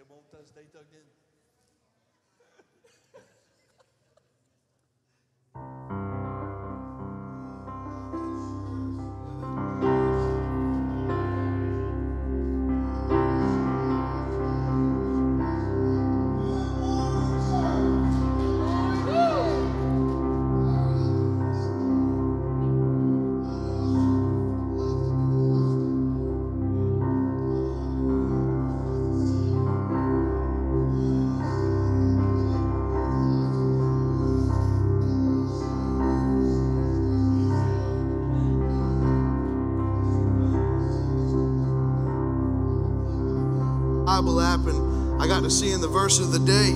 it won't stay dug in. Bible app and I got to see in the verse of the day.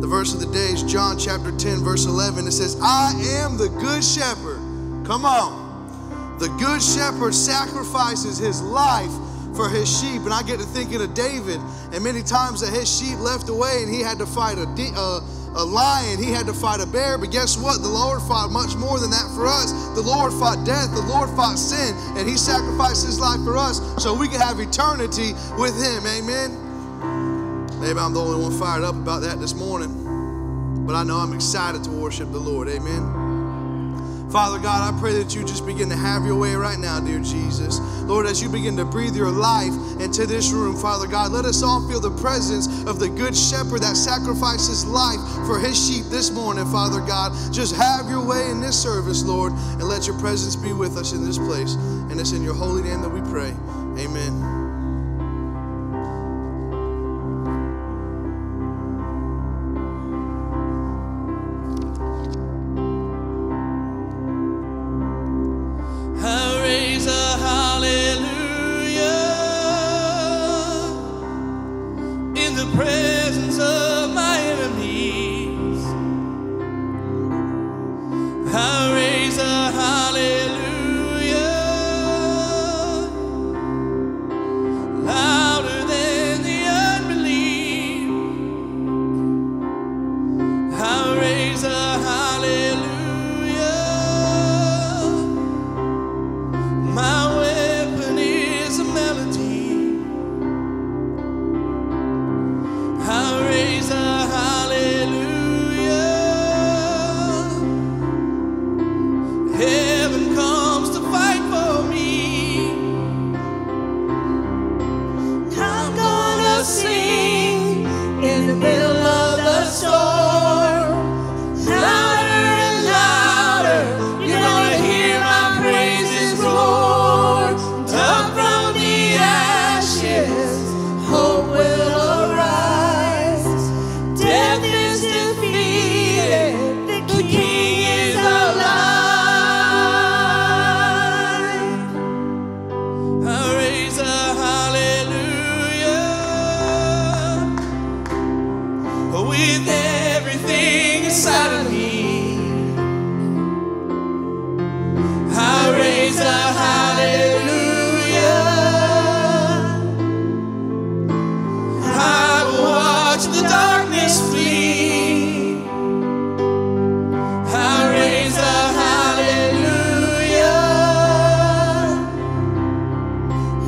The verse of the day is John chapter 10, verse 11. It says, I am the good shepherd. Come on. The good shepherd sacrifices his life for his sheep. And I get to thinking of David and many times that his sheep left away and he had to fight a, uh, a lion, he had to fight a bear. But guess what? The Lord fought much more than that for us. The Lord fought death, the Lord fought sin, and he sacrificed his life for us so we can have eternity with him. Amen. Maybe I'm the only one fired up about that this morning, but I know I'm excited to worship the Lord. Amen. Father God, I pray that you just begin to have your way right now, dear Jesus. Lord, as you begin to breathe your life into this room, Father God, let us all feel the presence of the good shepherd that sacrifices life for his sheep this morning, Father God. Just have your way in this service, Lord, and let your presence be with us in this place. And it's in your holy name that we pray. Amen.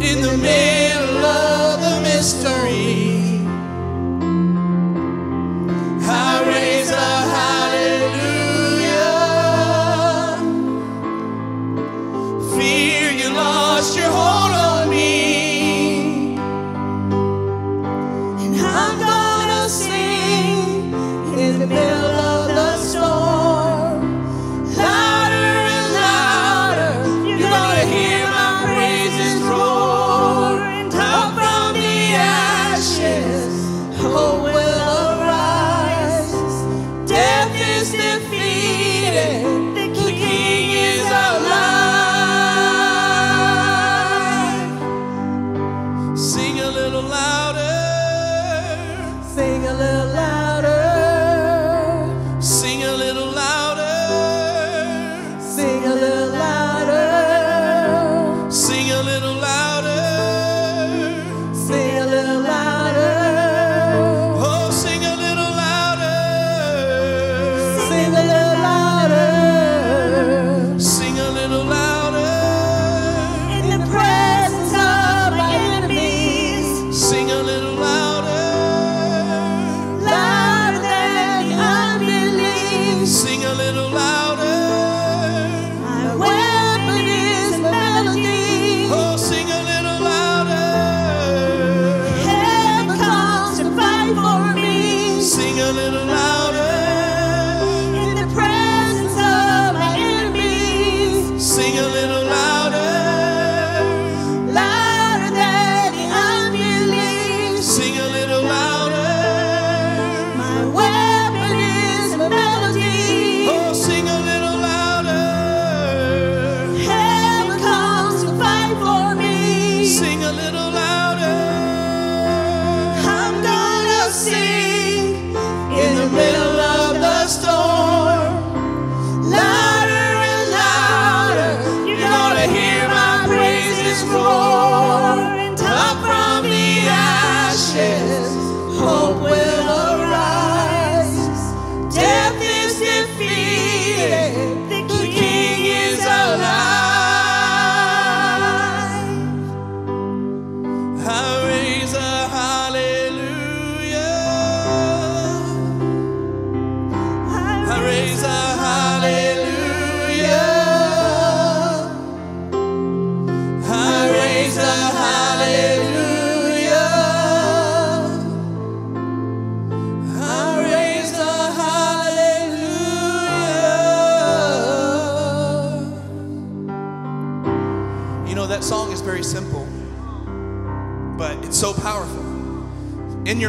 In the middle of the mystery.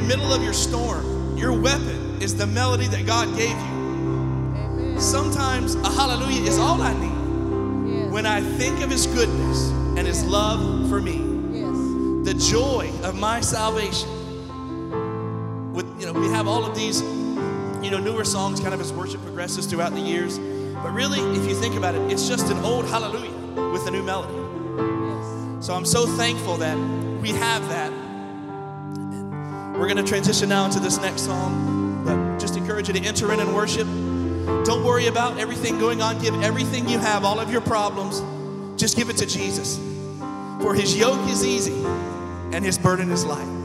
Middle of your storm, your weapon is the melody that God gave you. Sometimes a hallelujah is all I need when I think of his goodness and his love for me, the joy of my salvation. With you know, we have all of these, you know, newer songs kind of as worship progresses throughout the years. But really, if you think about it, it's just an old hallelujah with a new melody. So I'm so thankful that we have that. We're going to transition now into this next song, but just encourage you to enter in and worship. Don't worry about everything going on. Give everything you have, all of your problems, just give it to Jesus. For his yoke is easy and his burden is light.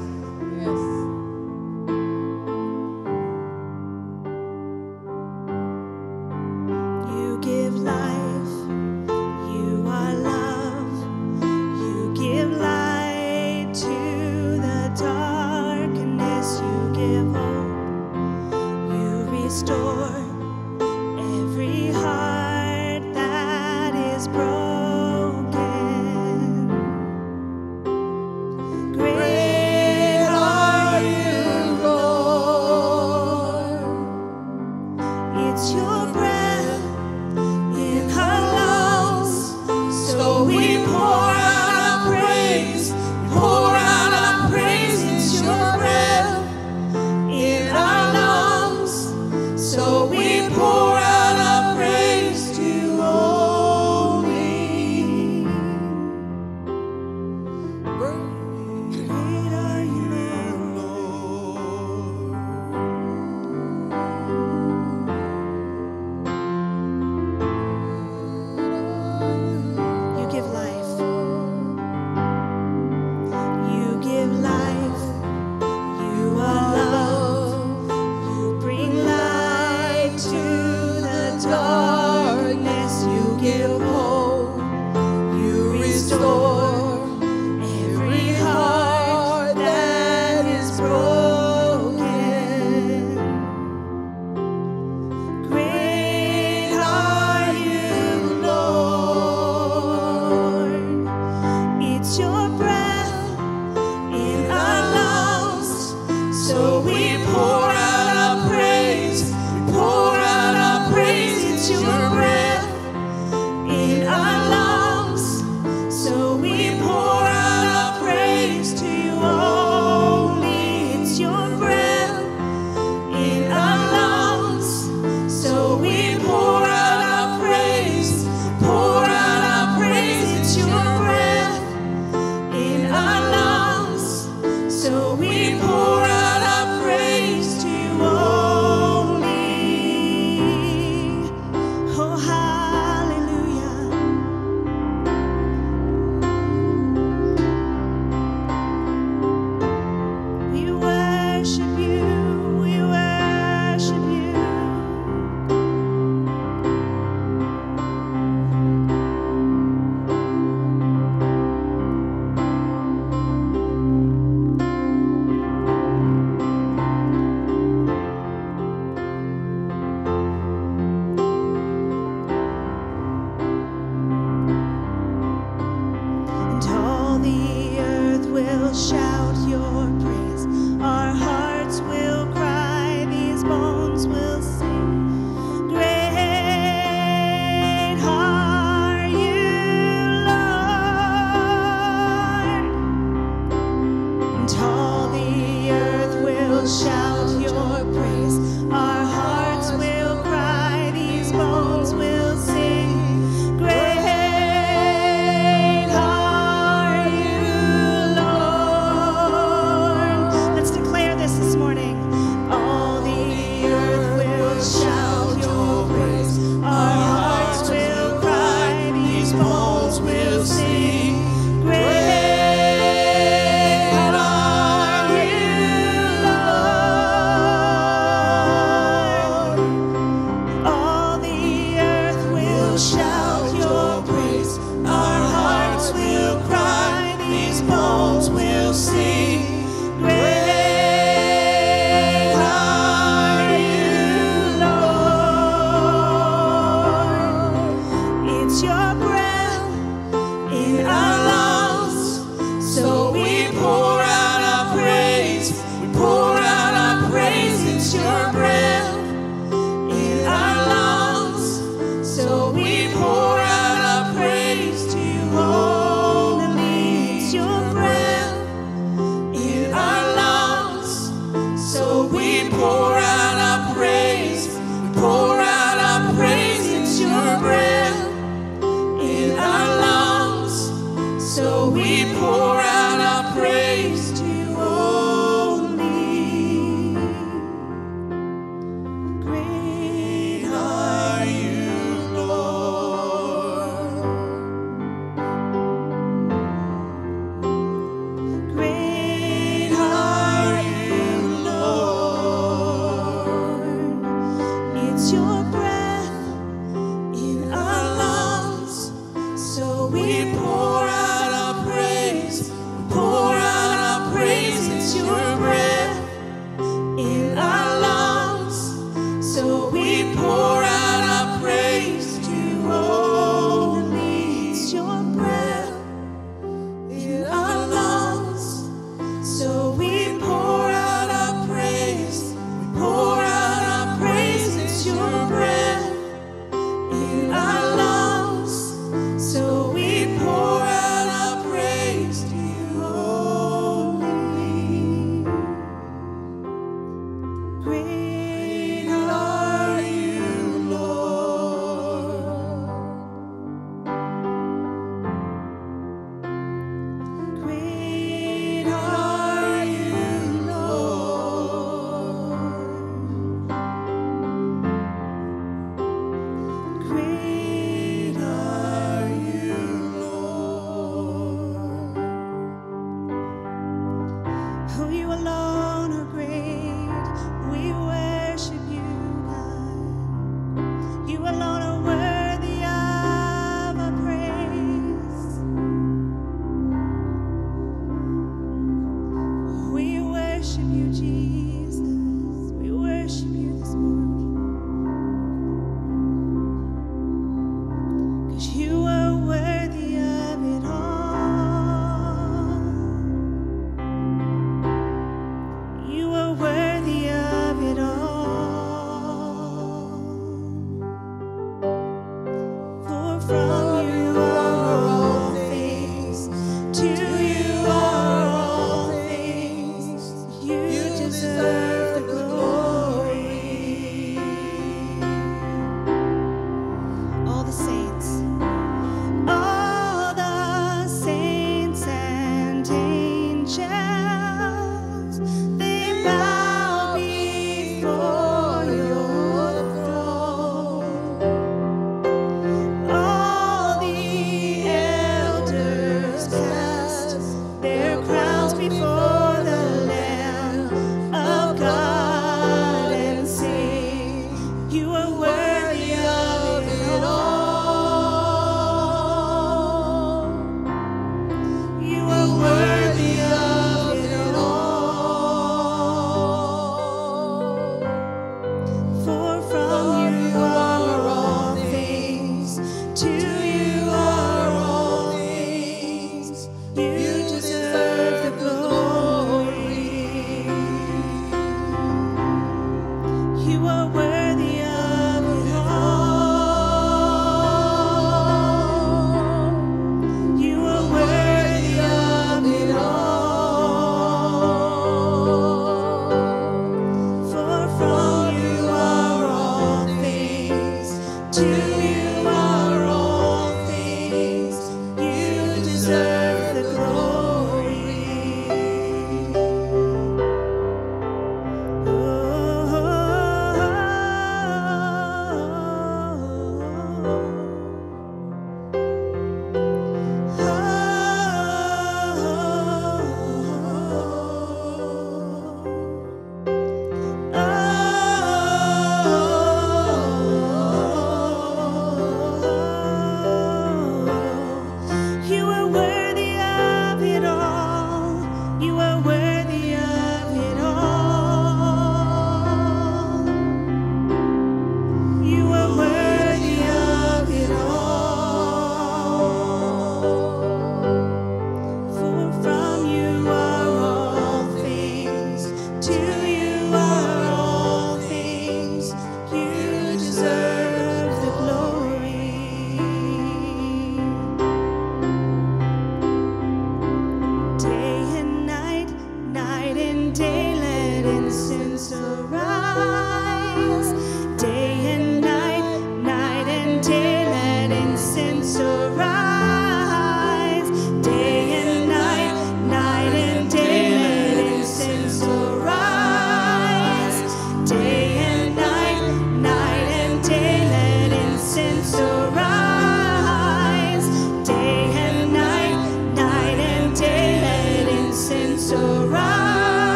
Deserve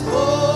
in this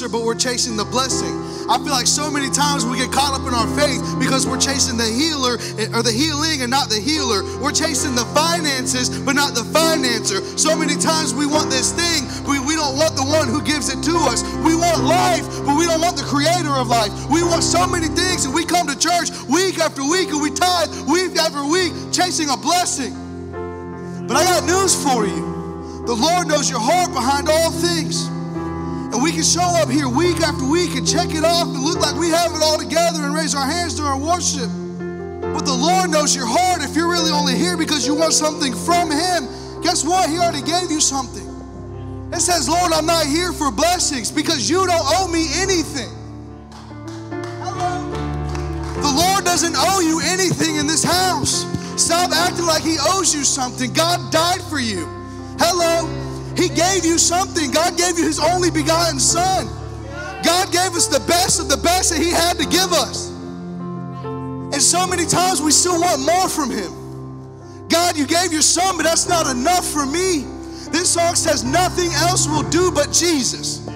blesser, but we're chasing the blessing. I feel like so many times we get caught up in our faith because we're chasing the healer eh, or the healing and not the healer. We're chasing the finances, but not the financer. So many times we want this thing, but we don't want the one who gives it to us. We want life, but we don't want the creator of life. We want so many things, and we come to church week after week and we tithe week after week chasing a blessing. But I got news for you. The Lord knows your heart behind all things. And we can show up here week after week and check it off and look like we have it all together and raise our hands during worship. But the Lord knows your heart if you're really only here because you want something from Him. Guess what? He already gave you something. It says, Lord, I'm not here for blessings because you don't owe me anything. Hello. The Lord doesn't owe you anything in this house. Stop acting like He owes you something. God died for you. Hello. He gave you something. God gave you His only begotten Son. God gave us the best of the best that He had to give us. And so many times we still want more from Him. God, you gave your Son, but that's not enough for me. This song says, Nothing else will do but Jesus.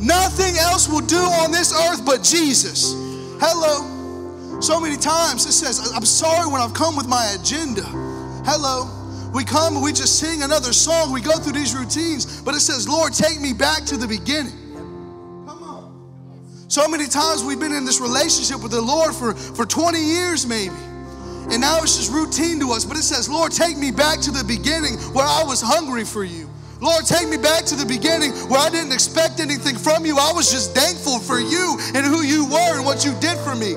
Nothing else will do on this earth but Jesus. Hello. So many times it says, I'm sorry when I've come with my agenda. Hello. We come and we just sing another song. We go through these routines, but it says, Lord, take me back to the beginning. Come on. So many times we've been in this relationship with the Lord for, for 20 years, maybe. And now it's just routine to us, but it says, Lord, take me back to the beginning where I was hungry for you. Lord, take me back to the beginning where I didn't expect anything from you. I was just thankful for you and who you were and what you did for me.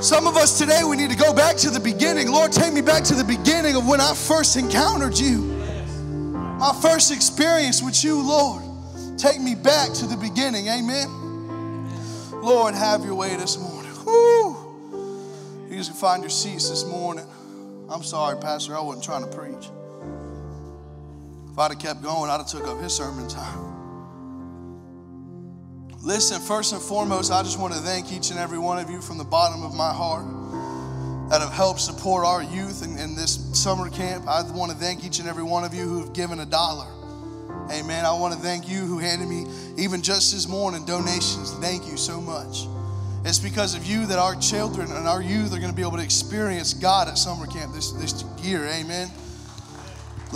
Some of us today, we need to go back to the beginning. Lord, take me back to the beginning of when I first encountered you. My first experience with you, Lord. Take me back to the beginning. Amen. Lord, have your way this morning. Woo. You can find your seats this morning. I'm sorry, Pastor, I wasn't trying to preach. If I'd have kept going, I'd have took up his sermon time. Listen, first and foremost, I just want to thank each and every one of you from the bottom of my heart that have helped support our youth in, in this summer camp. I want to thank each and every one of you who have given a dollar. Amen. I want to thank you who handed me, even just this morning, donations. Thank you so much. It's because of you that our children and our youth are going to be able to experience God at summer camp this, this year. Amen.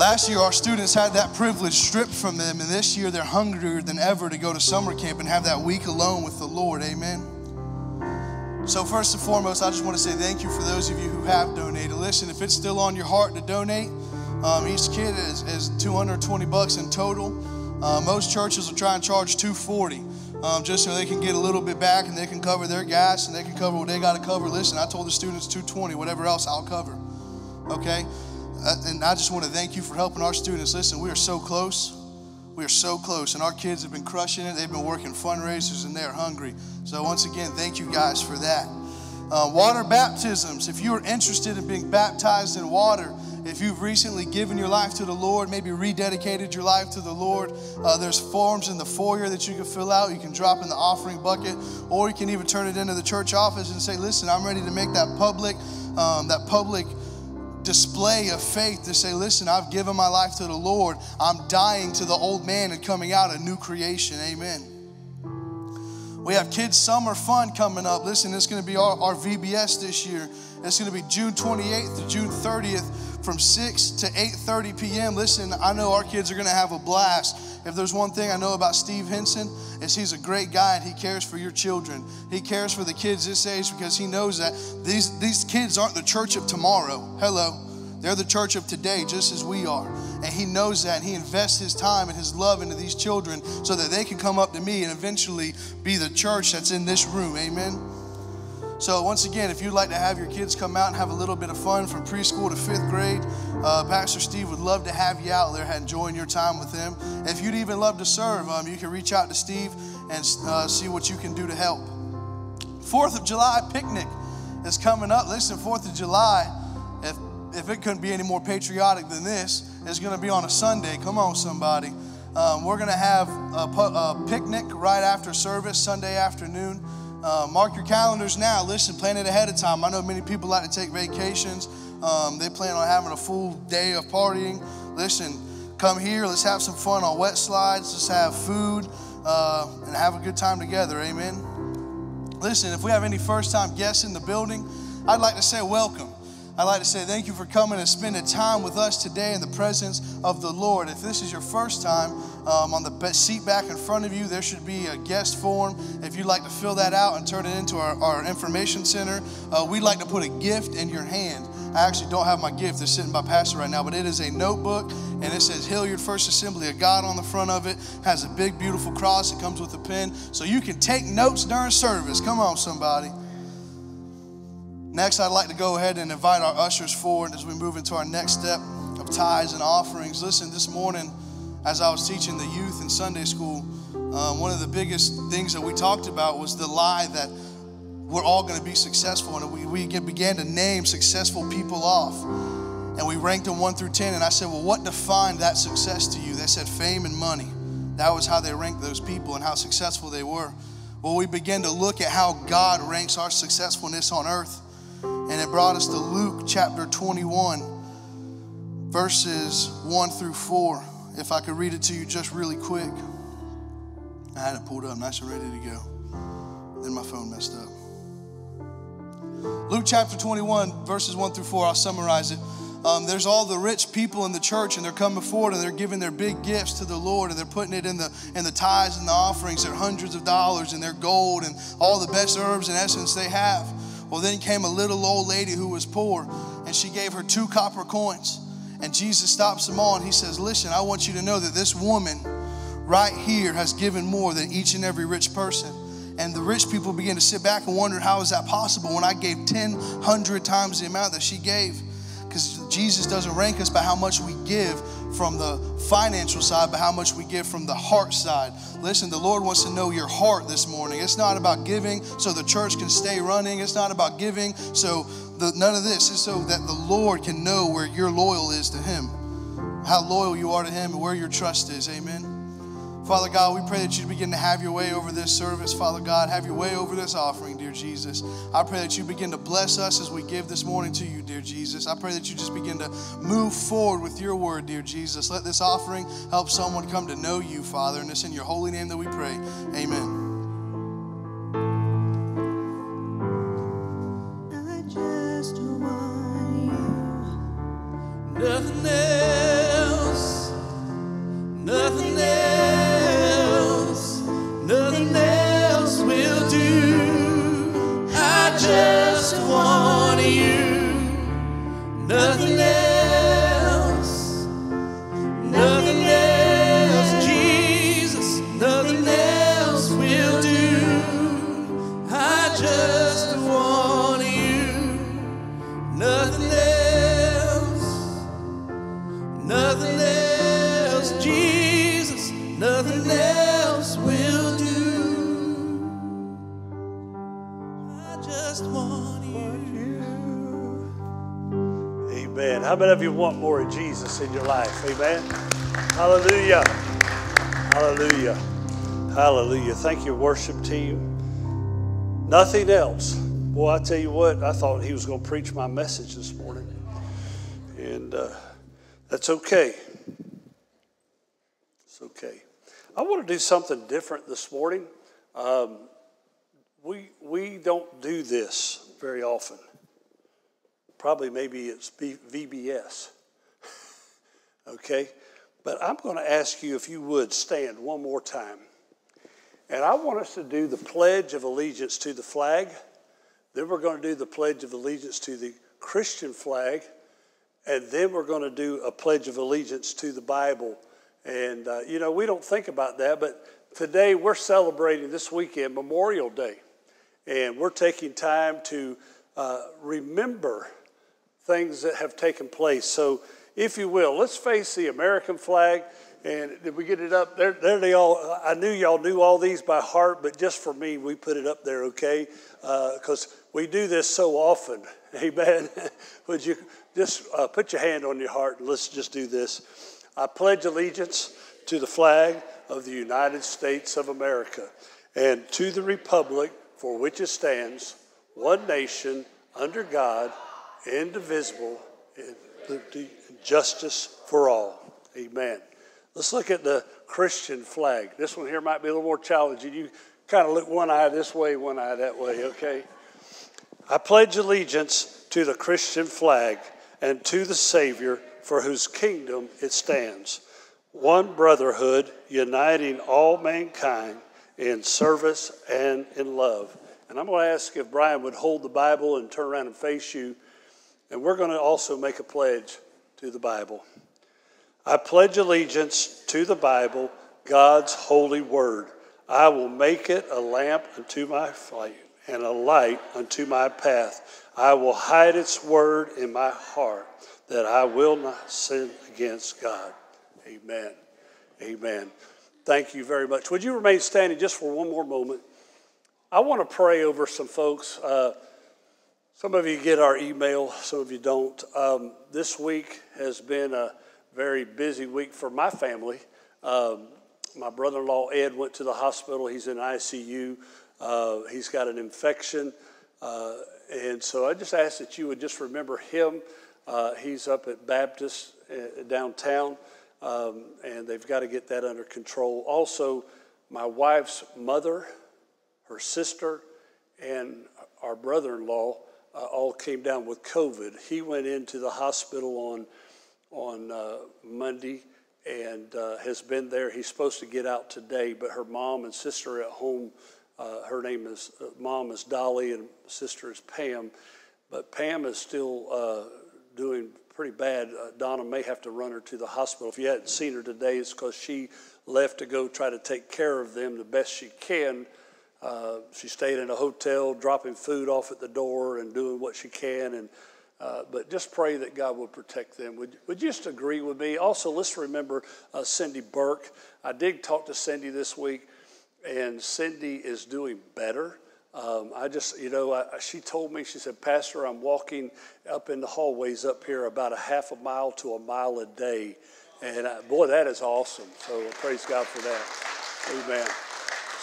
Last year, our students had that privilege stripped from them, and this year they're hungrier than ever to go to summer camp and have that week alone with the Lord. Amen. So, first and foremost, I just want to say thank you for those of you who have donated. Listen, if it's still on your heart to donate, um, each kid is, is 220 bucks in total. Uh, most churches will try and charge 240 um, just so they can get a little bit back and they can cover their gas and they can cover what they got to cover. Listen, I told the students 220, whatever else I'll cover. Okay? Uh, and I just want to thank you for helping our students. Listen, we are so close. We are so close, and our kids have been crushing it. They've been working fundraisers, and they're hungry. So once again, thank you guys for that. Uh, water baptisms. If you are interested in being baptized in water, if you've recently given your life to the Lord, maybe rededicated your life to the Lord, uh, there's forms in the foyer that you can fill out. You can drop in the offering bucket, or you can even turn it into the church office and say, "Listen, I'm ready to make that public, um, that public." Display of faith to say, listen, I've given my life to the Lord. I'm dying to the old man and coming out a new creation. Amen. We have kids' summer fun coming up. Listen, it's going to be our, our VBS this year. It's going to be June 28th to June 30th from 6 to 8:30 p.m. Listen, I know our kids are going to have a blast. If there's one thing I know about Steve Henson, is he's a great guy and he cares for your children. He cares for the kids this age because he knows that these, these kids aren't the church of tomorrow. Hello. They're the church of today, just as we are. And he knows that. And he invests his time and his love into these children so that they can come up to me and eventually be the church that's in this room. Amen. So, once again, if you'd like to have your kids come out and have a little bit of fun from preschool to fifth grade, uh, Pastor Steve would love to have you out there enjoying your time with him. If you'd even love to serve, um, you can reach out to Steve and uh, see what you can do to help. Fourth of July picnic is coming up. Listen, Fourth of July, if if it couldn't be any more patriotic than this, it's going to be on a Sunday. Come on, somebody. Um, we're going to have a, a, picnic right after service, Sunday afternoon. Uh, mark your calendars now. Listen, plan it ahead of time. I know many people like to take vacations. Um, they plan on having a full day of partying. Listen, come here. Let's have some fun on wet slides. Let's have food uh, and have a good time together. Amen. Listen, if we have any first time guests in the building, I'd like to say welcome. I'd like to say thank you for coming and spending time with us today in the presence of the Lord. If this is your first time, um, on the seat back in front of you, there should be a guest form. If you'd like to fill that out and turn it into our, our information center, uh, we'd like to put a gift in your hand. I actually don't have my gift. It's sitting by Pastor right now, but it is a notebook and it says Hilliard First Assembly of God on the front of it. Has a big, beautiful cross. It comes with a pen. So you can take notes during service. Come on, somebody. Next, I'd like to go ahead and invite our ushers forward as we move into our next step of tithes and offerings. Listen, this morning, as I was teaching the youth in Sunday school, um, one of the biggest things that we talked about was the lie that we're all going to be successful. And we, we began to name successful people off. And we ranked them one through 10. And I said, Well, what defined that success to you? They said fame and money. That was how they ranked those people and how successful they were. Well, we begin to look at how God ranks our successfulness on earth. And it brought us to Luke chapter 21, verses 1 through 4. If I could read it to you just really quick. I had it pulled up nice and ready to go. Then my phone messed up. Luke chapter 21, verses 1 through 4, I'll summarize it. Um, there's all the rich people in the church, and they're coming forward and they're giving their big gifts to the Lord, and they're putting it in the in the tithes and the offerings. They're hundreds of dollars, and their gold and all the best herbs and essence they have. Well, then came a little old lady who was poor, and she gave her two copper coins. And Jesus stops them all and he says, Listen, I want you to know that this woman right here has given more than each and every rich person. And the rich people begin to sit back and wonder, How is that possible when I gave 10, 100 times the amount that she gave? Because Jesus doesn't rank us by how much we give from the financial side, but how much we give from the heart side. Listen, the Lord wants to know your heart this morning. It's not about giving so the church can stay running. It's not about giving so the, none of this is so that the Lord can know where your loyal is to Him, how loyal you are to Him, and where your trust is. Amen. Father God, we pray that you begin to have your way over this service. Father God, have your way over this offering, dear Jesus. I pray that you begin to bless us as we give this morning to you, dear Jesus. I pray that you just begin to move forward with your word, dear Jesus. Let this offering help someone come to know you, Father. And it's in your holy name that we pray. Amen. Nothing else, nothing else. Nothing Amen. How many of you want more of Jesus in your life? Amen. Hallelujah. Hallelujah. Hallelujah. Thank you, worship team. Nothing else. Boy, I tell you what, I thought he was going to preach my message this morning. And uh, that's okay. It's okay. I want to do something different this morning. Um, we, we don't do this very often. Probably maybe it's VBS. okay? But I'm going to ask you if you would stand one more time. And I want us to do the Pledge of Allegiance to the flag. Then we're going to do the Pledge of Allegiance to the Christian flag. And then we're going to do a Pledge of Allegiance to the Bible. And, uh, you know, we don't think about that, but today we're celebrating this weekend Memorial Day. And we're taking time to uh, remember things that have taken place. So, if you will, let's face the American flag. And did we get it up? There, there they all. I knew y'all knew all these by heart, but just for me, we put it up there, okay? Because uh, we do this so often. Amen. Would you just uh, put your hand on your heart and let's just do this? I pledge allegiance to the flag of the United States of America and to the republic for which it stands, one nation, under God, indivisible, and liberty and justice for all. Amen. Let's look at the Christian flag. This one here might be a little more challenging. You kind of look one eye this way, one eye that way, okay? I pledge allegiance to the Christian flag and to the Savior for whose kingdom it stands. One brotherhood uniting all mankind in service and in love. And I'm going to ask if Brian would hold the Bible and turn around and face you. And we're going to also make a pledge to the Bible. I pledge allegiance to the Bible, God's holy word. I will make it a lamp unto my feet and a light unto my path. I will hide its word in my heart that I will not sin against God. Amen. Amen. Thank you very much. Would you remain standing just for one more moment? I want to pray over some folks. Uh, some of you get our email, some of you don't. Um, this week has been a very busy week for my family. Um, my brother in law, Ed, went to the hospital. He's in ICU. Uh, he's got an infection. Uh, and so I just ask that you would just remember him. Uh, he's up at Baptist uh, downtown, um, and they've got to get that under control. Also, my wife's mother, her sister, and our brother in law uh, all came down with COVID. He went into the hospital on on uh, Monday and uh, has been there. He's supposed to get out today, but her mom and sister at home. Uh, her name is uh, mom is Dolly and sister is Pam, but Pam is still uh, doing pretty bad. Donna may have to run her to the hospital. If you hadn't seen her today, it's because she left to go try to take care of them the best she can. She stayed in a hotel, dropping food off at the door and doing what she can, and uh, but just pray that God will protect them. Would, would you just agree with me? Also, let's remember uh, Cindy Burke. I did talk to Cindy this week, and Cindy is doing better. Um, I just, you know, I, she told me, she said, Pastor, I'm walking up in the hallways up here about a half a mile to a mile a day. And I, boy, that is awesome. So praise God for that. Amen.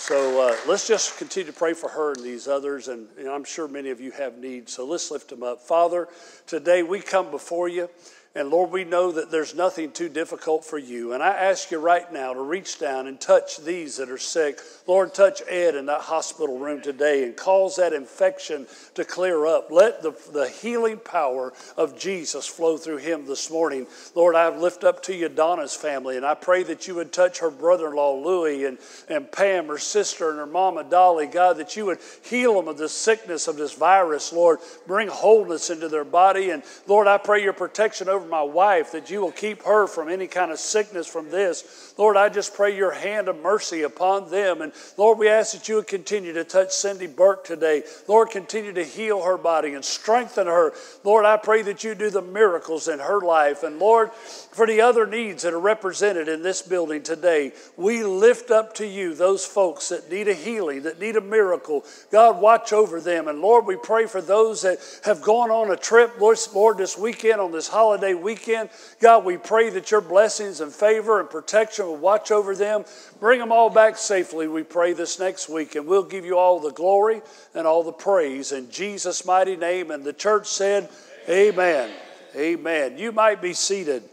So uh, let's just continue to pray for her and these others. And know, I'm sure many of you have needs. So let's lift them up. Father, today we come before you. And Lord, we know that there's nothing too difficult for you. And I ask you right now to reach down and touch these that are sick. Lord, touch Ed in that hospital room today and cause that infection to clear up. Let the, the healing power of Jesus flow through him this morning. Lord, I lift up to you Donna's family, and I pray that you would touch her brother in law, Louie, and, and Pam, her sister, and her mama, Dolly. God, that you would heal them of the sickness of this virus, Lord. Bring wholeness into their body. And Lord, I pray your protection over my wife, that you will keep her from any kind of sickness from this. Lord, I just pray your hand of mercy upon them. And Lord, we ask that you would continue to touch Cindy Burke today. Lord, continue to heal her body and strengthen her. Lord, I pray that you do the miracles in her life. And Lord, for the other needs that are represented in this building today, we lift up to you those folks that need a healing, that need a miracle. God, watch over them. And Lord, we pray for those that have gone on a trip, Lord, Lord, this weekend, on this holiday weekend. God, we pray that your blessings and favor and protection will watch over them. Bring them all back safely, we pray this next week. And we'll give you all the glory and all the praise in Jesus' mighty name. And the church said, Amen. Amen. You might be seated.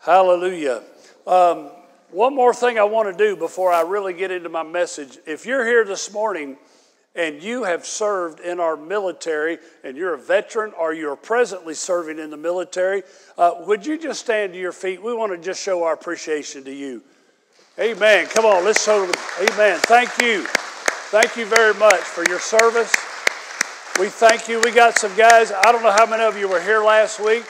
Hallelujah. Um, one more thing I want to do before I really get into my message. If you're here this morning and you have served in our military and you're a veteran or you're presently serving in the military, uh, would you just stand to your feet? We want to just show our appreciation to you. Amen. Come on, let's show them. Amen. Thank you. Thank you very much for your service. We thank you. We got some guys, I don't know how many of you were here last week.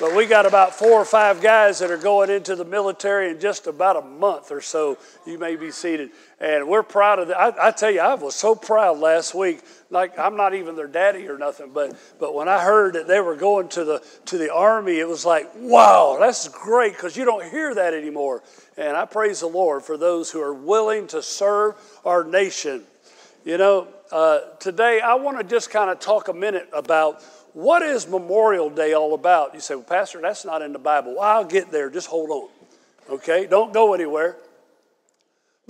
But we got about four or five guys that are going into the military in just about a month or so. You may be seated. And we're proud of that. I, I, tell you, I was so proud last week. Like I'm not even their daddy or nothing, but but when I heard that they were going to the to the army, it was like, wow, that's great because you don't hear that anymore. And I praise the Lord for those who are willing to serve our nation. You know, uh, today I want to just kind of talk a minute about what is Memorial Day all about? You say, well, Pastor, that's not in the Bible. Well, I'll get there. Just hold on. Okay? Don't go anywhere.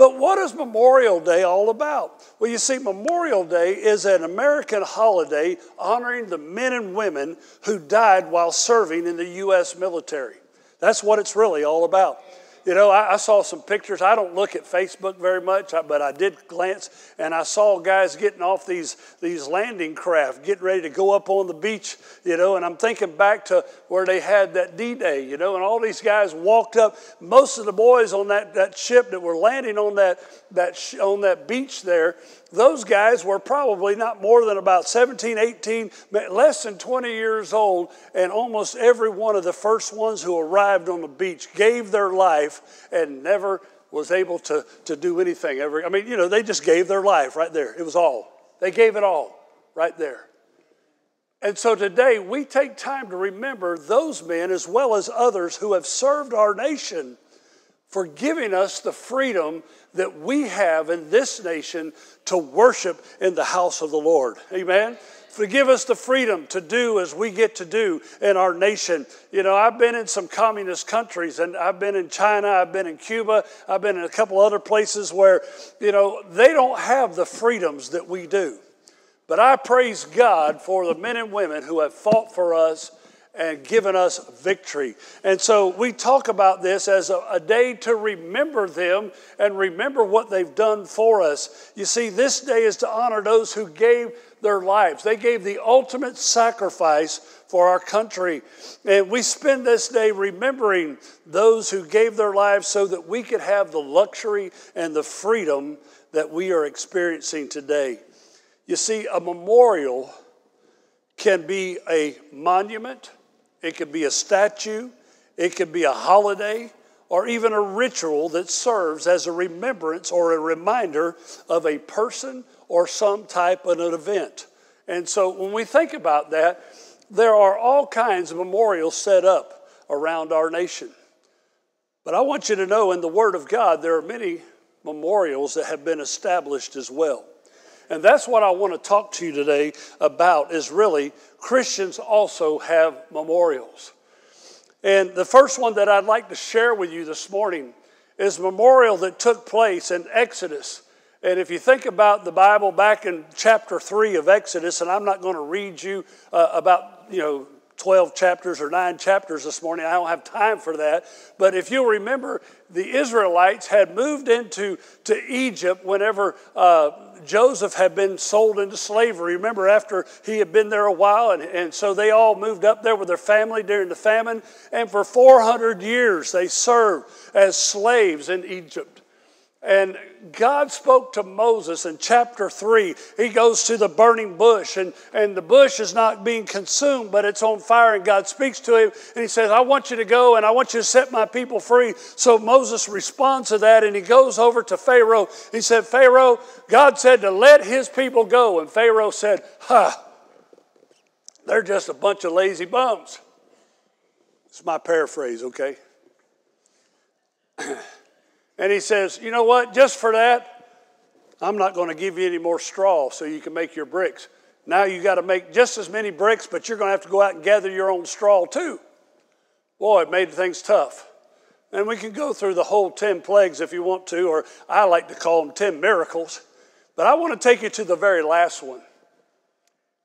But what is Memorial Day all about? Well, you see, Memorial Day is an American holiday honoring the men and women who died while serving in the U.S. military. That's what it's really all about. You know, I, I, saw some pictures. I don't look at Facebook very much, but I did glance, and I saw guys getting off these, these landing craft, getting ready to go up on the beach, you know, and I'm thinking back to where they had that D Day, you know, and all these guys walked up. Most of the boys on that, that ship that were landing on that, that, on that beach there, those guys were probably not more than about 17, 18, less than 20 years old, and almost every one of the first ones who arrived on the beach gave their life and never was able to, to do anything ever. I mean, you know, they just gave their life right there. It was all. They gave it all right there. And so today we take time to remember those men as well as others who have served our nation for giving us the freedom that we have in this nation to worship in the house of the Lord. Amen. Forgive us the freedom to do as we get to do in our nation. You know, I've been in some communist countries and I've been in China, I've been in Cuba, I've been in a couple other places where, you know, they don't have the freedoms that we do. But I praise God for the men and women who have fought for us and given us victory. And so we talk about this as a, a, day to remember them and remember what they've done for us. You see, this day is to honor those who gave their lives, they gave the ultimate sacrifice for our country. And we spend this day remembering those who gave their lives so that we could have the luxury and the freedom that we are experiencing today. You see, a memorial can be a monument it could be a statue, it could be a holiday, or even a ritual that serves as a remembrance or a reminder of a person or some type of an event. And so when we think about that, there are all kinds of memorials set up around our nation. But I want you to know in the Word of God, there are many memorials that have been established as well. And that's what I want to talk to you today about is really Christians also have memorials. And the first one that I'd like to share with you this morning is a memorial that took place in Exodus. And if you think about the Bible back in chapter 3 of Exodus, and I'm not going to read you uh, about, you know, 12 chapters or nine chapters this morning. I don't have time for that. But if you'll remember, the Israelites had moved into to Egypt whenever uh, Joseph had been sold into slavery. Remember, after he had been there a while, and, and so they all moved up there with their family during the famine. And for 400 years, they served as slaves in Egypt. And God spoke to Moses in chapter 3. He goes to the burning bush, and, and the bush is not being consumed, but it's on fire. And God speaks to him, and he says, I want you to go and I want you to set my people free. So Moses responds to that, and he goes over to Pharaoh. He said, Pharaoh, God said to let his people go. And Pharaoh said, Ha, they're just a bunch of lazy bums. It's my paraphrase, okay? And he says, You know what? Just for that, I'm not going to give you any more straw so you can make your bricks. Now you got to make just as many bricks, but you're going to have to go out and gather your own straw too. Boy, it made things tough. And we can go through the whole 10 plagues if you want to, or I like to call them 10 miracles. But I want to take you to the very last one.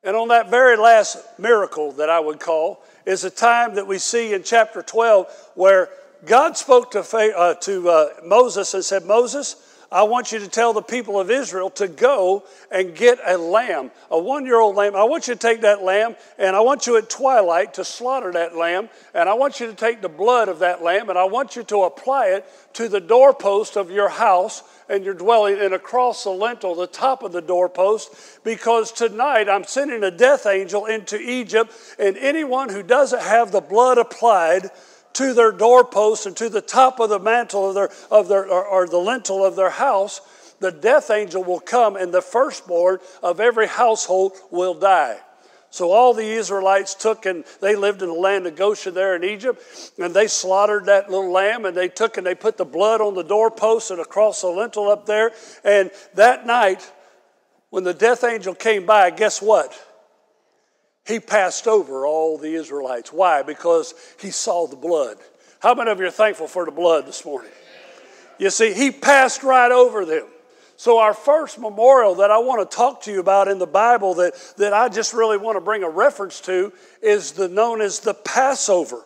And on that very last miracle that I would call is a time that we see in chapter 12 where God spoke to, uh, to uh, Moses and said, Moses, I want you to tell the people of Israel to go and get a lamb, a one year old lamb. I want you to take that lamb and I want you at twilight to slaughter that lamb. And I want you to take the blood of that lamb and I want you to apply it to the doorpost of your house and your dwelling and across the lintel, the top of the doorpost, because tonight I'm sending a death angel into Egypt and anyone who doesn't have the blood applied to their doorposts and to the top of the mantle of their, of their or, or the lintel of their house, the death angel will come and the firstborn of every household will die. So all the Israelites took and they lived in the land of Goshen there in Egypt, and they slaughtered that little lamb and they took and they put the blood on the doorpost and across the lintel up there. And that night, when the death angel came by, guess what? He passed over all the Israelites. Why? Because he saw the blood. How many of you are thankful for the blood this morning? You see, he passed right over them. So, our first memorial that I want to talk to you about in the Bible that, that I just really want to bring a reference to is the known as the Passover.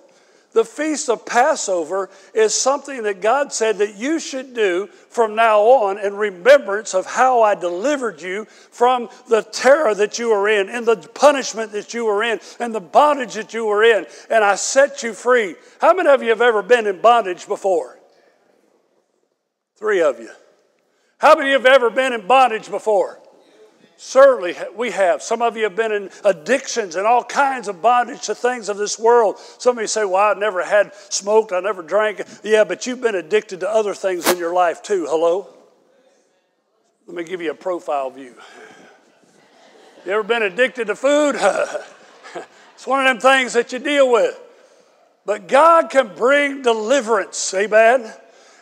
The feast of Passover is something that God said that you should do from now on in remembrance of how I delivered you from the terror that you were in, and the punishment that you were in, and the bondage that you were in, and I set you free. How many of you have ever been in bondage before? Three of you. How many of you have ever been in bondage before? Certainly, we have. Some of you have been in addictions and all kinds of bondage to things of this world. Some of you say, Well, I never had smoked, I never drank. Yeah, but you've been addicted to other things in your life too. Hello? Let me give you a profile view. You ever been addicted to food? it's one of them things that you deal with. But God can bring deliverance, amen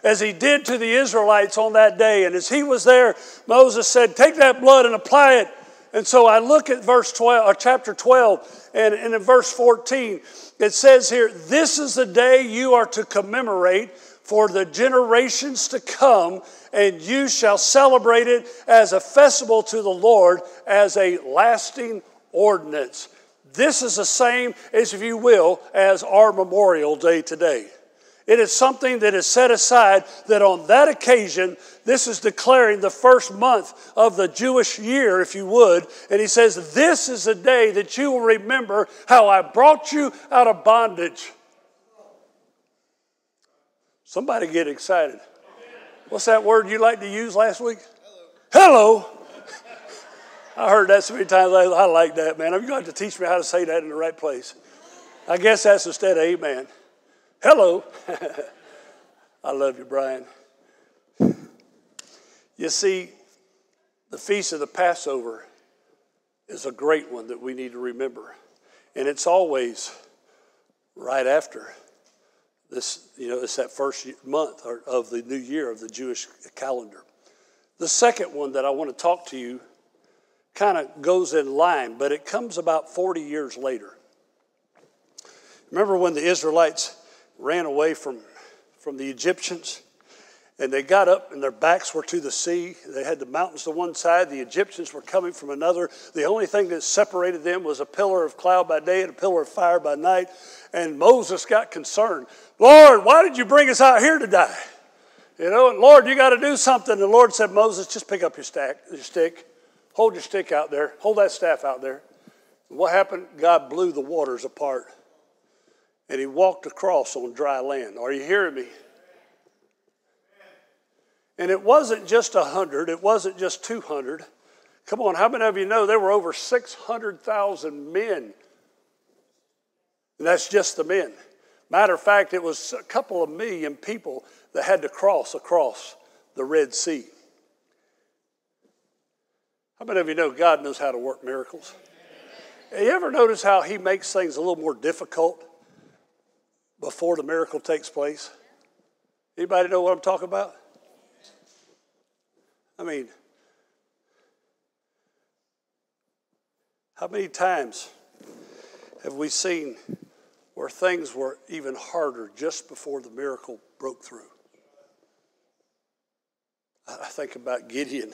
as he did to the Israelites on that day. And as he was there, Moses said, Take that blood and apply it. And so I look at verse 12, or chapter 12, and, and in verse 14, it says here, This is the day you are to commemorate for the generations to come, and you shall celebrate it as a festival to the Lord, as a lasting ordinance. This is the same, as if you will, as our Memorial Day today. It is something that is set aside that on that occasion, this is declaring the first month of the Jewish year, if you would. And he says, This is the day that you will remember how I brought you out of bondage. Somebody get excited. What's that word you like to use last week? Hello. Hello. I heard that so many times. I like that, man. You're going to teach me how to say that in the right place. I guess that's instead of amen. Hello. I love you, Brian. You see, the feast of the Passover is a great one that we need to remember. And it's always right after this, you know, it's that first month of the new year of the Jewish calendar. The second one that I want to talk to you kind of goes in line, but it comes about 40 years later. Remember when the Israelites ran away from, from the Egyptians. And they got up, and their backs were to the sea. They had the mountains to one side, the Egyptians were coming from another. The only thing that separated them was a pillar of cloud by day and a pillar of fire by night. And Moses got concerned Lord, why did you bring us out here to die? You know, and Lord, you got to do something. And the Lord said, Moses, just pick up your, stack, your stick, hold your stick out there, hold that staff out there. And what happened? God blew the waters apart and he walked across on dry land. Are you hearing me? And it wasn't just 100, it wasn't just 200. Come on, how many of you know there were over 600,000 men? And that's just the men. Matter of fact, it was a couple of million people that had to cross across the Red Sea. How many of you know God knows how to work miracles? You ever notice how He makes things a little more difficult before the miracle takes place? Anybody know what I'm talking about? I mean, how many times have we seen where things were even harder just before the miracle broke through? I think about Gideon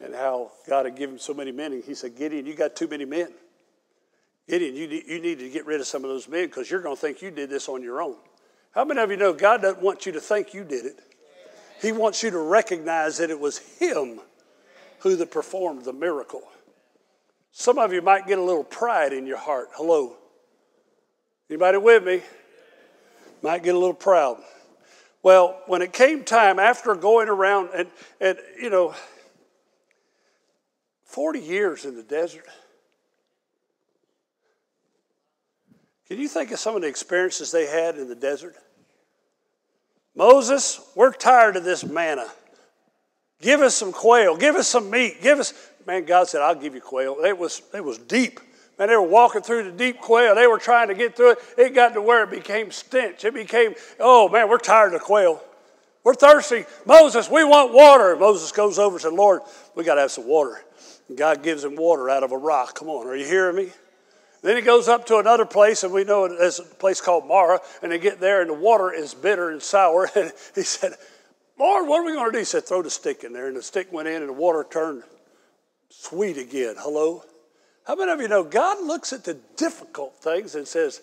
and how God had given him so many men. And he said, Gideon, you got too many men. Gideon, you you need to get rid of some of those men because you're going to think you did this on your own. How many of you know God doesn't want you to think you did it? He wants you to recognize that it was Him who that performed the miracle. Some of you might get a little pride in your heart. Hello. Anybody with me? Might get a little proud. Well, when it came time after going around and, and you know, 40 years in the desert. Can you think of some of the experiences they had in the desert? Moses, we're tired of this manna. Give us some quail. Give us some meat. Give us. Man, God said, I'll give you quail. It was, it was deep. Man, they were walking through the deep quail. They were trying to get through it. It got to where it became stench. It became, oh man, we're tired of quail. We're thirsty. Moses, we want water. Moses goes over and said, Lord, we got to have some water. And God gives him water out of a rock. Come on, are you hearing me? Then he goes up to another place, and we know it as a place called Marah. and they get there, and the water is bitter and sour. And he said, Lord, what are we going to do? He said, throw the stick in there. And the stick went in, and the water turned sweet again. Hello? How many of you know God looks at the difficult things and says,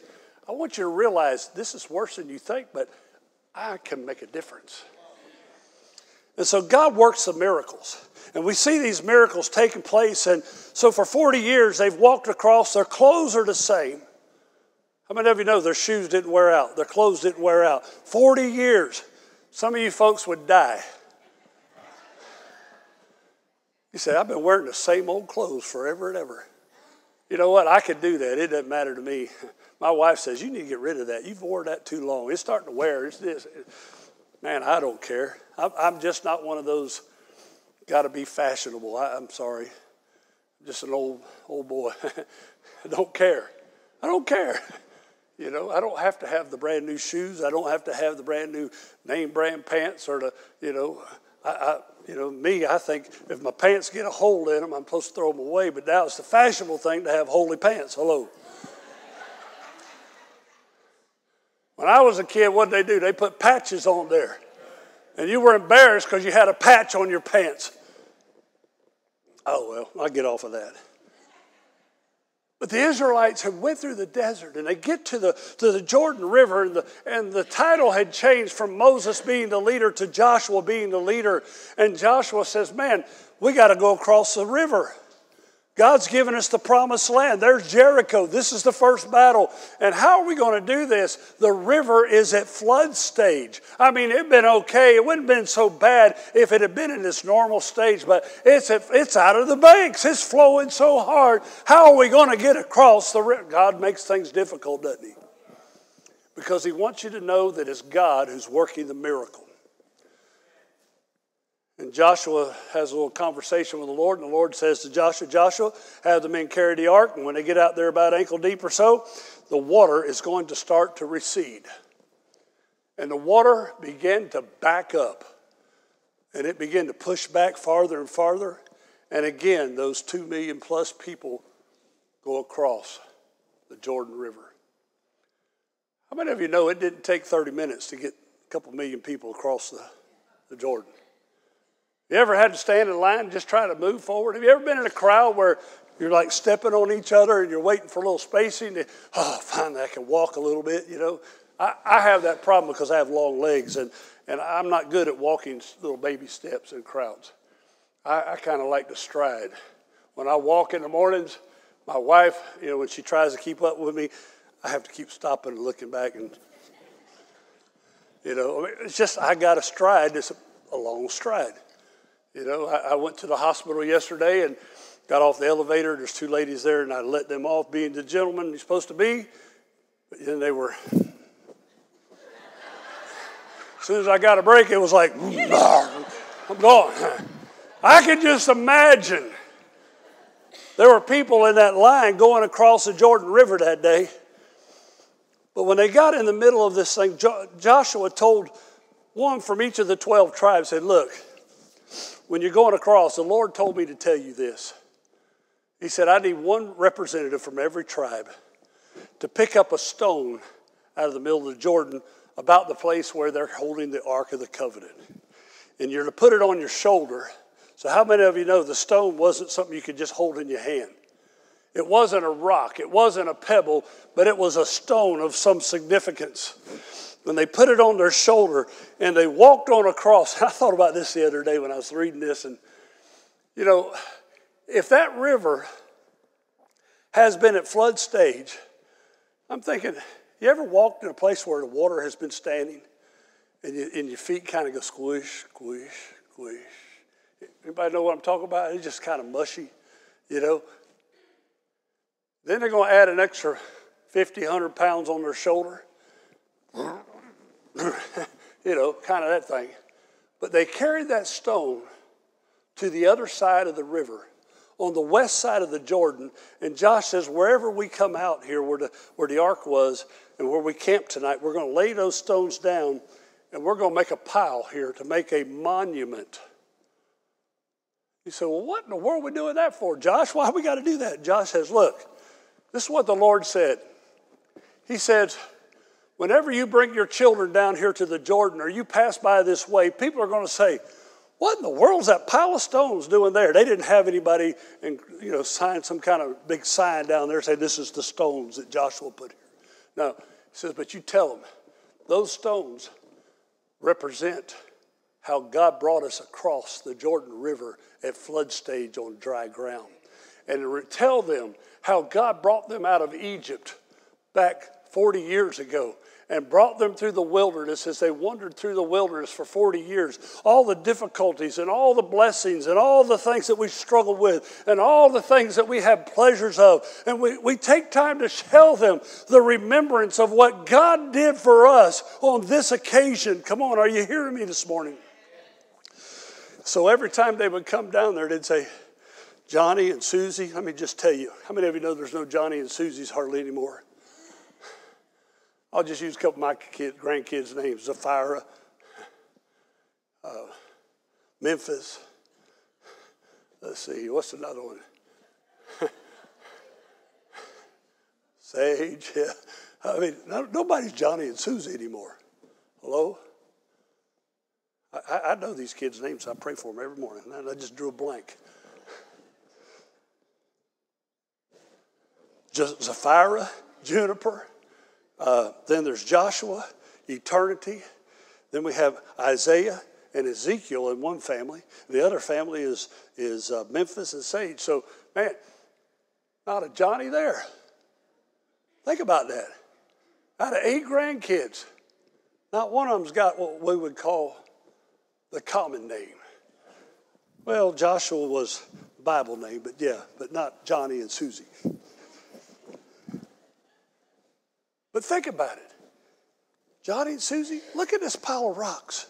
I want you to realize this is worse than you think, but I can make a difference. And so God works the miracles. And we see these miracles taking place. And so for 40 years, they've walked across. Their clothes are the same. How many of you know their shoes didn't wear out? Their clothes didn't wear out. 40 years. Some of you folks would die. You say, I've been wearing the same old clothes forever and ever. You know what? I could do that. It doesn't matter to me. My wife says, You need to get rid of that. You've worn that too long. It's starting to wear. It's this. Man, I don't care. I'm just not one of those got to be fashionable. I, am sorry. I'm just an old old boy. I don't care. I don't care. You know, I don't have to have the brand new shoes. I don't have to have the brand new name brand pants or the, you know, I, I, you know, me, I think if my pants get a hole in them, I'm supposed to throw them away. But now it's the fashionable thing to have holy pants. Hello. When I was a kid, what did they do? They put patches on there. And you were embarrassed because you had a patch on your pants. Oh, well, I'll get off of that. But the Israelites had went through the desert and they get to the, to the Jordan River and the, and the title had changed from Moses being the leader to Joshua being the leader. And Joshua says, man, we got to go across the river. God's given us the promised land. There's Jericho. This is the first battle. And how are we going to do this? The river is at flood stage. I mean, it'd been okay. It wouldn't have been so bad if it had been in its normal stage, but it's, it's out of the banks. It's flowing so hard. How are we going to get across the river? God makes things difficult, doesn't He? Because He wants you to know that it's God who's working the miracle. And Joshua has a little conversation with the Lord, and the Lord says to Joshua, Joshua, have the men carry the ark, and when they get out there about ankle deep or so, the water is going to start to recede. And the water began to back up, and it began to push back farther and farther. And again, those two million plus people go across the Jordan River. How many of you know it didn't take 30 minutes to get a couple million people across the, the Jordan? You ever had to stand in line and just try to move forward? Have you ever been in a crowd where you're like stepping on each other and you're waiting for a little spacing? To, oh, finally I can walk a little bit, you know? I, I have that problem because I have long legs and, and I'm not good at walking little baby steps in crowds. I, I kind of like to stride. When I walk in the mornings, my wife, you know, when she tries to keep up with me, I have to keep stopping and looking back and, you know, it's just I got a stride. It's a long stride. You know, I, I went to the hospital yesterday and got off the elevator. There's two ladies there, and I let them off being the gentleman you're supposed to be. But then they were. As soon as I got a break, it was like, I'm gone. I could just imagine there were people in that line going across the Jordan River that day. But when they got in the middle of this thing, Joshua told one from each of the 12 tribes, said, Look, when you're going across, the Lord told me to tell you this. He said, I need one representative from every tribe to pick up a stone out of the middle of the Jordan about the place where they're holding the Ark of the Covenant. And you're to put it on your shoulder. So, how many of you know the stone wasn't something you could just hold in your hand? It wasn't a rock, it wasn't a pebble, but it was a stone of some significance. When they put it on their shoulder and they walked on across, I thought about this the other day when I was reading this, and you know, if that river has been at flood stage, I'm thinking, you ever walked in a place where the water has been standing and, you, and your feet kind of go squish, squish, squish? Anybody know what I'm talking about? It's just kind of mushy, you know. Then they're going to add an extra 50, 100 pounds on their shoulder. you know, kind of that thing. But they carried that stone to the other side of the river on the west side of the Jordan. And Josh says, wherever we come out here, where the, where the ark was, and where we camp tonight, we're going to lay those stones down and we're going to make a pile here to make a monument. You say, well, what in the world are we doing that for, Josh? Why we got to do that? Josh says, look, this is what the Lord said. He says, whenever you bring your children down here to the Jordan or you pass by this way, people are going to say, what in the world is that pile of stones doing there? They didn't have anybody, and you know, sign some kind of big sign down there saying this is the stones that Joshua put here. No, he says, but you tell them those stones represent how God brought us across the Jordan River at flood stage on dry ground. And tell them how God brought them out of Egypt back 40 years ago and brought them through the wilderness as they wandered through the wilderness for 40 years. All the difficulties and all the blessings and all the things that we struggle with and all the things that we have pleasures of. And we, we take time to tell them the remembrance of what God did for us on this occasion. Come on, are you hearing me this morning? So every time they would come down there, they'd say, Johnny and Susie, let me just tell you, how many of you know there's no Johnny and Susie's hardly anymore? I'll just use a couple of my kids, grandkids' names Zafira, uh, Memphis. Let's see, what's another one? Sage, yeah. I mean, no, nobody's Johnny and Susie anymore. Hello? I, I, know these kids' names. I pray for them every morning. I just drew a blank. Just Zafira, Juniper, uh, then there's Joshua, eternity. Then we have Isaiah and Ezekiel in one family. The other family is, is uh, Memphis and Sage. So, man, not a Johnny there. Think about that. Out of eight grandkids, not one of them's got what we would call the common name. Well, Joshua was Bible name, but yeah, but not Johnny and Susie. But think about it. Johnny and Susie, look at this pile of rocks.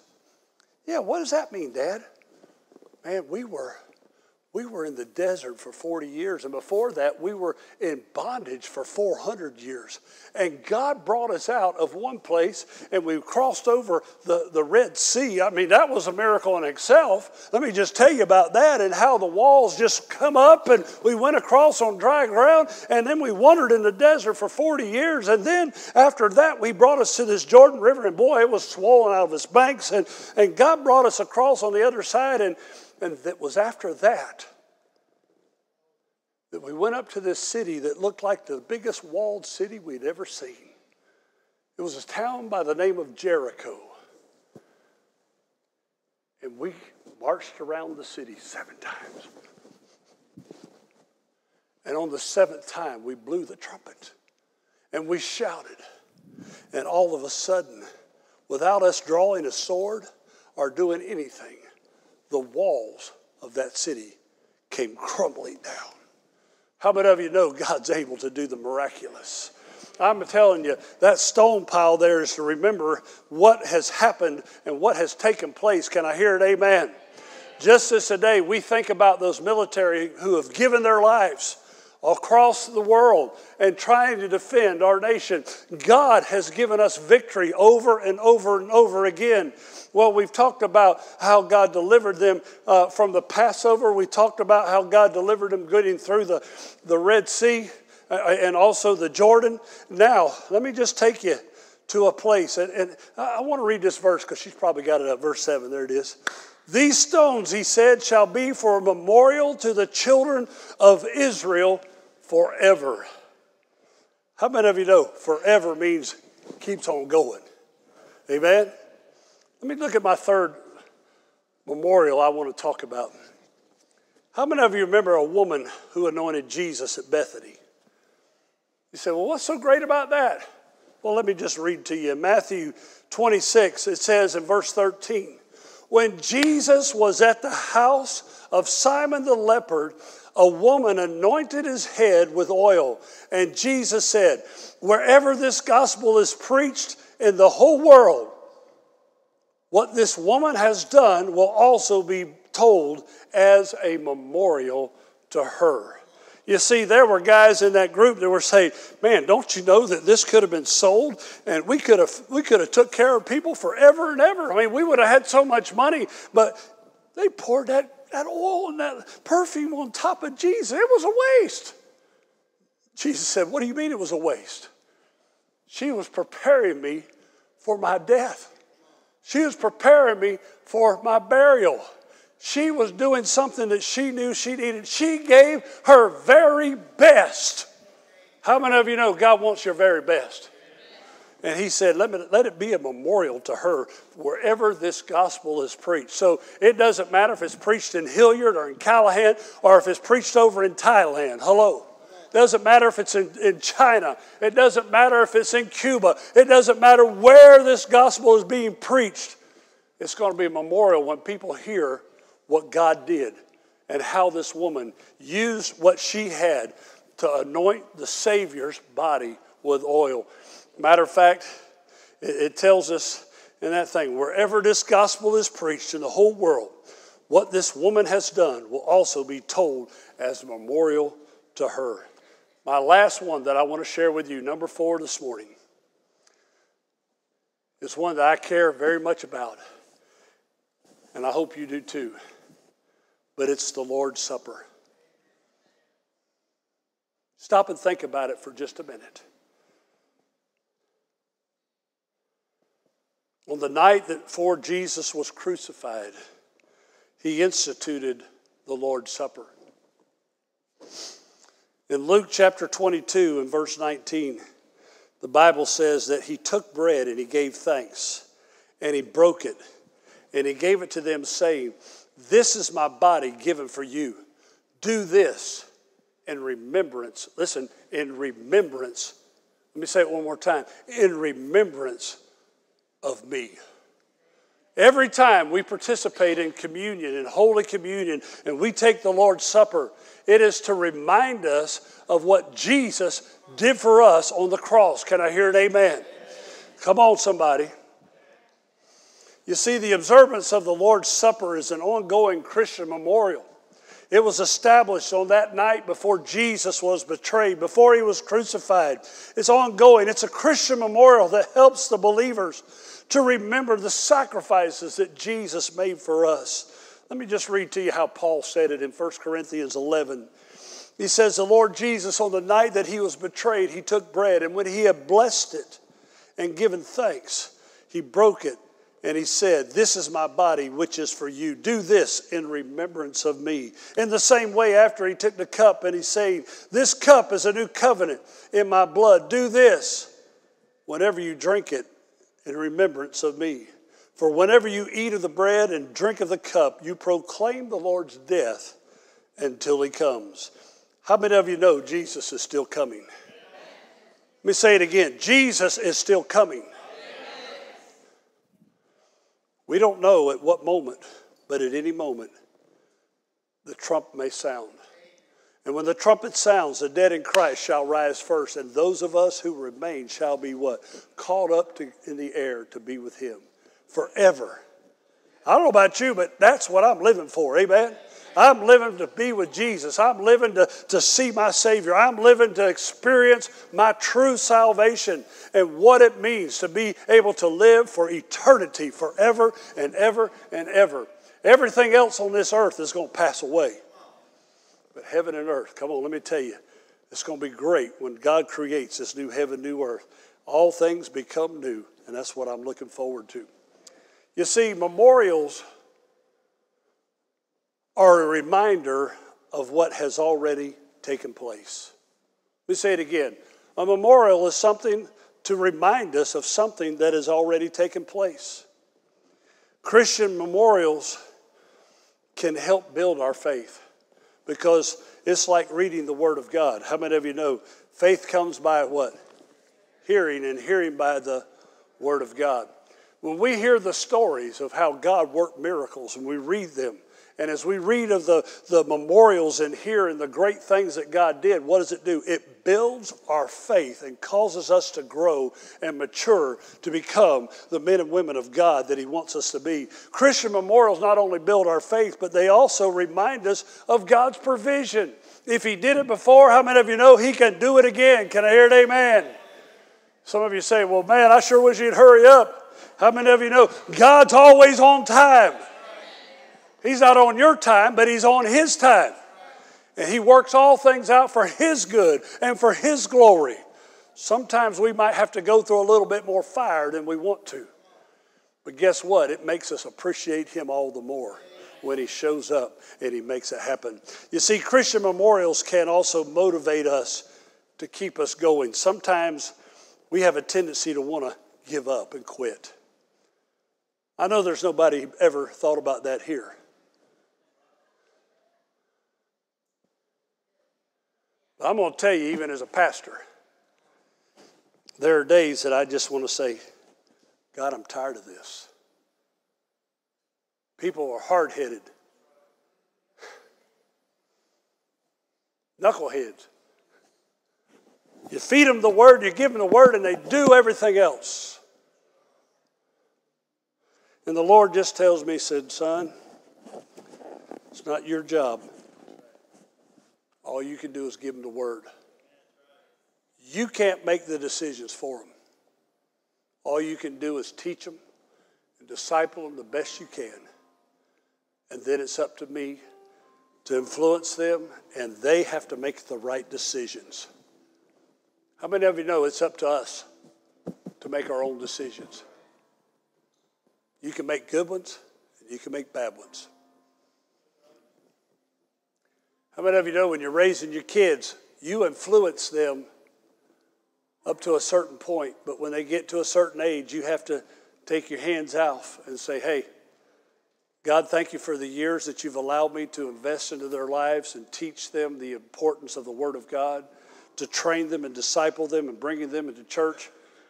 Yeah, what does that mean, Dad? Man, we were we were in the desert for 40 years, and before that, we were in bondage for 400 years. And God brought us out of one place, and we crossed over the, the Red Sea. I mean, that was a miracle in itself. Let me just tell you about that and how the walls just come up, and we went across on dry ground, and then we wandered in the desert for 40 years. And then after that, we brought us to this Jordan River, and boy, it was swollen out of its banks, and, and God brought us across on the other side, and and it was after that that we went up to this city that looked like the biggest walled city we'd ever seen. It was a town by the name of Jericho. And we marched around the city seven times. And on the seventh time, we blew the trumpet and we shouted. And all of a sudden, without us drawing a sword, or doing anything, the walls of that city came crumbling down. How many of you know God's able to do the miraculous? I'm telling you, that stone pile there is to remember what has happened and what has taken place. Can I hear it? Amen. Just as today we think about those military who have given their lives across the world and trying to defend our nation, God has given us victory over and over and over again. Well, we've talked about how God delivered them uh, from the Passover. We talked about how God delivered them getting through the, the Red Sea uh, and also the Jordan. Now, let me just take you to a place, and, and I want to read this verse because she's probably got it up, verse 7. There it is. These stones, he said, shall be for a memorial to the children of Israel forever. How many of you know forever means keeps on going? Amen? Let me look at my third memorial I want to talk about. How many of you remember a woman who anointed Jesus at Bethany? You say, well, what's so great about that? Well, let me just read to you. In Matthew 26, it says in verse 13, when Jesus was at the house of Simon the leper, a woman anointed his head with oil. And Jesus said, Wherever this gospel is preached in the whole world, what this woman has done will also be told as a memorial to her. You see, there were guys in that group that were saying, "Man, don't you know that this could have been sold, and we could have we could have took care of people forever and ever. I mean, we would have had so much money, but they poured that that oil and that perfume on top of Jesus. It was a waste." Jesus said, "What do you mean it was a waste? She was preparing me for my death. She was preparing me for my burial." She was doing something that she knew she needed. She gave her very best. How many of you know God wants your very best? And he said, let, me, let it be a memorial to her wherever this gospel is preached. So it doesn't matter if it's preached in Hilliard or in Callahan or if it's preached over in Thailand. Hello. Doesn't matter if it's in, in China. It doesn't matter if it's in Cuba. It doesn't matter where this gospel is being preached. It's going to be a memorial when people hear what God did and how this woman used what she had to anoint the Savior's body with oil. Matter of fact, it, tells us in that thing wherever this gospel is preached in the whole world, what this woman has done will also be told as a memorial to her. My last one that I want to share with you, number four this morning, is one that I care very much about, and I hope you do too but it's the Lord's Supper. Stop and think about it for just a minute. On the night that before Jesus was crucified, he instituted the Lord's Supper. In Luke chapter 22 and verse 19, the Bible says that he took bread and he gave thanks and he broke it and he gave it to them, saying, this is my body given for you. Do this in remembrance. Listen, in remembrance. Let me say it one more time. In remembrance of me. Every time we participate in communion, in Holy Communion, and we take the Lord's Supper, it is to remind us of what Jesus did for us on the cross. Can I hear an amen? Come on, somebody. You see, the observance of the Lord's Supper is an ongoing Christian memorial. It was established on that night before Jesus was betrayed, before he was crucified. It's ongoing. It's a Christian memorial that helps the believers to remember the sacrifices that Jesus made for us. Let me just read to you how Paul said it in 1 Corinthians 11. He says, The Lord Jesus, on the night that he was betrayed, he took bread, and when he had blessed it and given thanks, he broke it and he said, This is my body, which is for you. Do this in remembrance of me. In the same way, after he took the cup and he said, This cup is a new covenant in my blood. Do this whenever you drink it in remembrance of me. For whenever you eat of the bread and drink of the cup, you proclaim the Lord's death until he comes. How many of you know Jesus is still coming? Let me say it again Jesus is still coming. We don't know at what moment, but at any moment, the trump may sound. And when the trumpet sounds, the dead in Christ shall rise first, and those of us who remain shall be what? Caught up to, in the air to be with Him forever. I don't know about you, but that's what I'm living for. Amen. I'm living to be with Jesus. I'm living to, to see my Savior. I'm living to experience my true salvation and what it means to be able to live for eternity, forever and ever and ever. Everything else on this earth is going to pass away. But heaven and earth, come on, let me tell you, it's going to be great when God creates this new heaven, new earth. All things become new, and that's what I'm looking forward to. You see, memorials are a reminder of what has already taken place. Let me say it again. A memorial is something to remind us of something that has already taken place. Christian memorials can help build our faith because it's like reading the Word of God. How many of you know faith comes by what? Hearing, and hearing by the Word of God. When we hear the stories of how God worked miracles and we read them, and as we read of the, the memorials and here and the great things that God did, what does it do? It builds our faith and causes us to grow and mature to become the men and women of God that He wants us to be. Christian memorials not only build our faith, but they also remind us of God's provision. If He did it before, how many of you know He can do it again? Can I hear it? Amen. Some of you say, well, man, I sure wish He'd hurry up. How many of you know God's always on time? He's not on your time, but He's on His time. And He works all things out for His good and for His glory. Sometimes we might have to go through a little bit more fire than we want to. But guess what? It makes us appreciate Him all the more when He shows up and He makes it happen. You see, Christian memorials can also motivate us to keep us going. Sometimes we have a tendency to want to give up and quit. I know there's nobody ever thought about that here. I'm going to tell you, even as a pastor, there are days that I just want to say, God, I'm tired of this. People are hard headed, knuckleheads. You feed them the word, you give them the word, and they do everything else. And the Lord just tells me, said, Son, it's not your job. All you can do is give them the word. You can't make the decisions for them. All you can do is teach them and disciple them the best you can. And then it's up to me to influence them, and they have to make the right decisions. How many of you know it's up to us to make our own decisions? You can make good ones, and you can make bad ones. How many of you know when you're raising your kids, you influence them up to a certain point, but when they get to a certain age, you have to take your hands off and say, hey, God, thank you for the years that you've allowed me to invest into their lives and teach them the importance of the Word of God, to train them and disciple them and bringing them into church.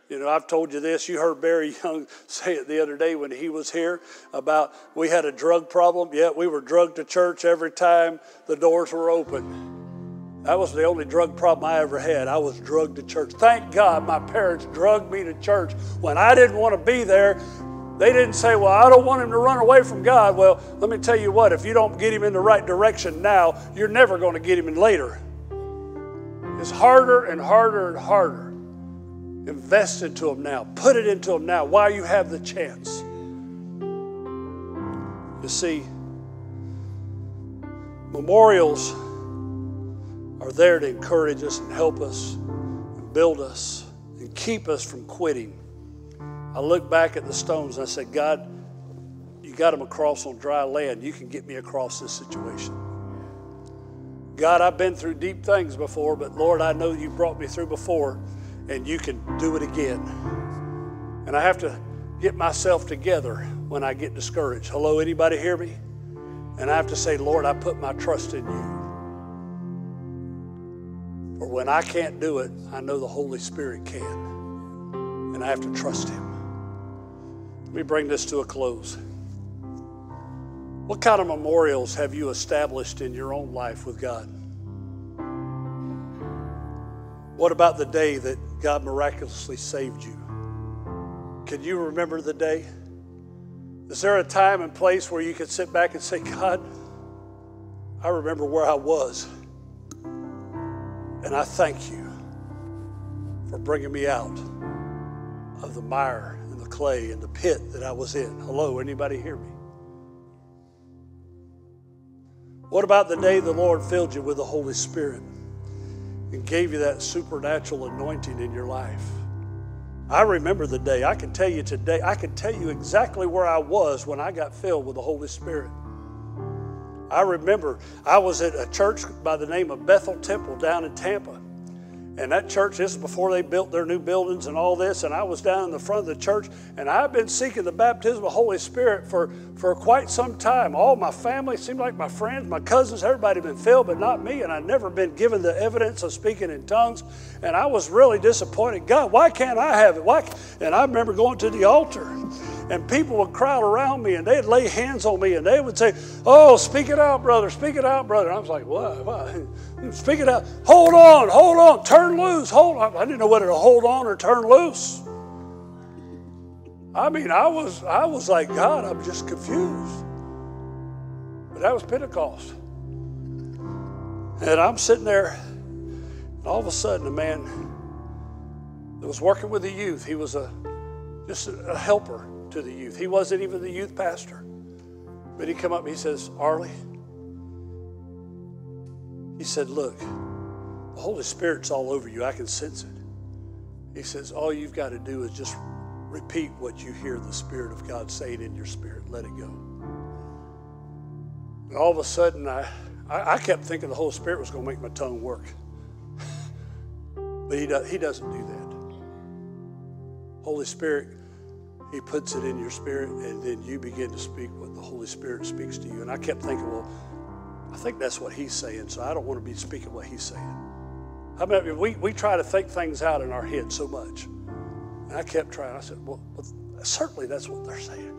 You know, I've told you this. You heard Barry Young say it the other day when he was here about we had a drug problem. Yeah, we were drugged to church every time the doors were open. That was the only drug problem I ever had. I was drugged to church. Thank God my parents drugged me to church when I didn't want to be there. They didn't say, Well, I don't want him to run away from God. Well, let me tell you what, if you don't get him in the right direction now, you're never going to get him in later. It's harder and harder and harder. Invest into them now. Put it into them now while you have the chance. You see, memorials are there to encourage us and help us and build us and keep us from quitting. I look back at the stones and I said, God, you got them across on dry land. You can get me across this situation. God, I've been through deep things before, but Lord, I know you brought me through before and you can do it again. And I have to get myself together when I get discouraged. Hello, anybody hear me? And I have to say, Lord, I put my trust in you. For when I can't do it, I know the Holy Spirit can. And I have to trust Him. Let me bring this to a close. What kind of memorials have you established in your own life with God? What about the day that God miraculously saved you? Can you remember the day? Is there a time and place where you can sit back and say, God, I remember where I was, and I thank you for bringing me out of the mire and the clay and the pit that I was in? Hello, anybody hear me? What about the day the Lord filled you with the Holy Spirit and gave you that supernatural anointing in your life? I remember the day. I can tell you today, I can tell you exactly where I was when I got filled with the Holy Spirit. I remember I was at a church by the name of Bethel Temple down in Tampa. And that church, this is before they built their new buildings and all this. And I was down in the front of the church, and I've been seeking the baptism of the Holy Spirit for, for quite some time. All my family, seemed like my friends, my cousins, everybody been filled, but not me. And I'd never been given the evidence of speaking in tongues. And I was really disappointed. God, why can't I have it? Why? And I remember going to the altar and people would crowd around me and they'd lay hands on me and they would say, Oh, speak it out, brother, speak it out, brother. And I was like, What? what? Speak it out. Hold on, hold on, turn loose, hold on. I didn't know whether to hold on or turn loose. I mean, I was I was like, God, I'm just confused. But that was Pentecost. And I'm sitting there, and all of a sudden a man that was working with the youth, he was a just a helper to the youth. He wasn't even the youth pastor. But he come up he says, Arlie, he said, look, the Holy Spirit's all over you. I can sense it. He says, all you've got to do is just repeat what you hear the Spirit of God saying in your spirit. Let it go. And all of a sudden, I, I, I kept thinking the Holy Spirit was going to make my tongue work. but he, do, he doesn't do that. Holy Spirit he puts it in your spirit, and then you begin to speak what the Holy Spirit speaks to you. And I kept thinking, well, I think that's what he's saying, so I don't want to be speaking what he's saying. I mean, we, we try to think things out in our head so much. And I kept trying. I said, well, well certainly that's what they're saying.